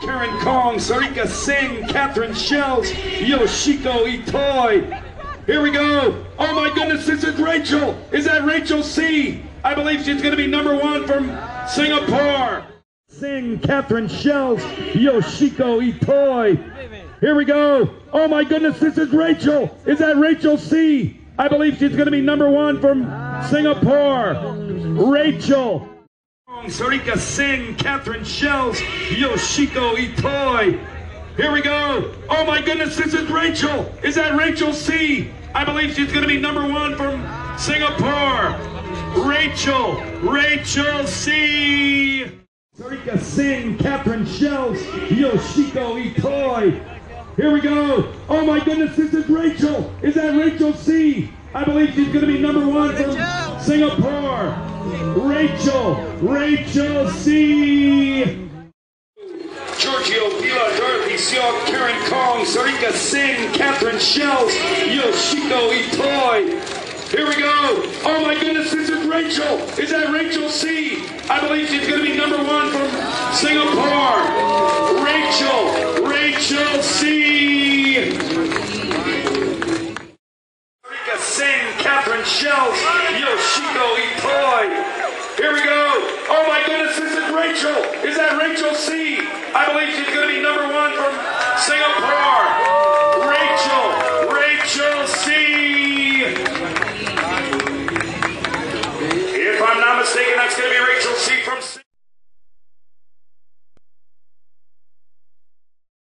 Karen Kong, Sarika Singh, Catherine Shells, Yoshiko Itoi. Here we go. Oh my goodness, this is Rachel. Is that Rachel See? I believe she's going to be number one from Singapore. Singh, Catherine Shells, Yoshiko Itoi. Here we go. Oh my goodness, this is Rachel. Is that Rachel See? I believe she's going to be number one from Singapore. Rachel. Sarika Singh, Catherine Shells, Yoshiko Itoi. Here we go. Oh my goodness, this is Rachel. Is that Rachel See? I believe she's going to be number one from Singapore. Rachel, Rachel See. Sarika Singh, Catherine Shells, Yoshiko Itoi. Here we go. Oh my goodness, this is Rachel. Is that Rachel See? I believe she's going to be number one from Singapore. Rachel, Rachel See. Giorgio Pila, Dorothy Seok, Karen Kong, Sarika Singh, Catherine Shells, Yoshiko Itoi. Here we go. Oh my goodness, this is Rachel. Is that Rachel See? I believe she's going to be number one from Singapore. Singh Catherine Shell's Yoshiko Itoi. Here we go. Oh my goodness, is it Rachel? Is that Rachel See? I believe she's going to be number one from Singapore. Rachel, Rachel See. If I'm not mistaken, that's going to be Rachel See from